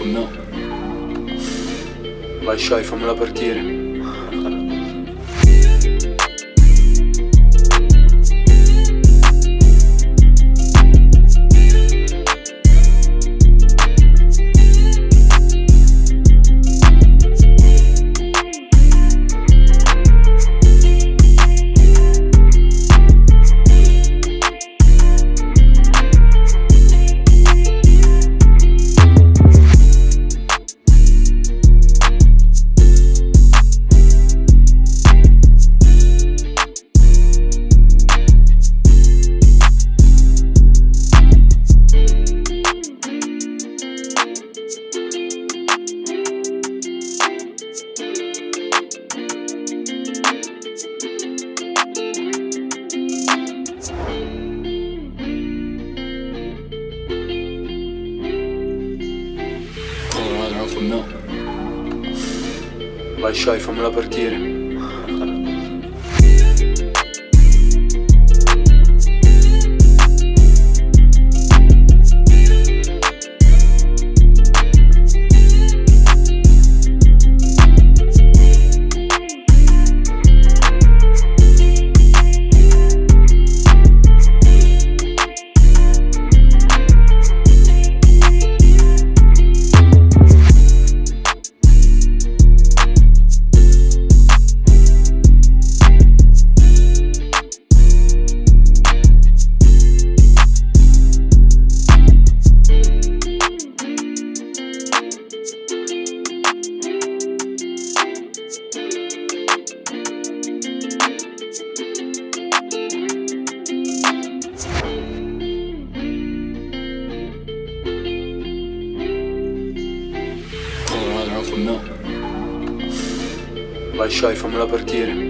for me. Vai shy, fammela partire. Vai shy, fammela partire. For me. Vai shy, fammela partire.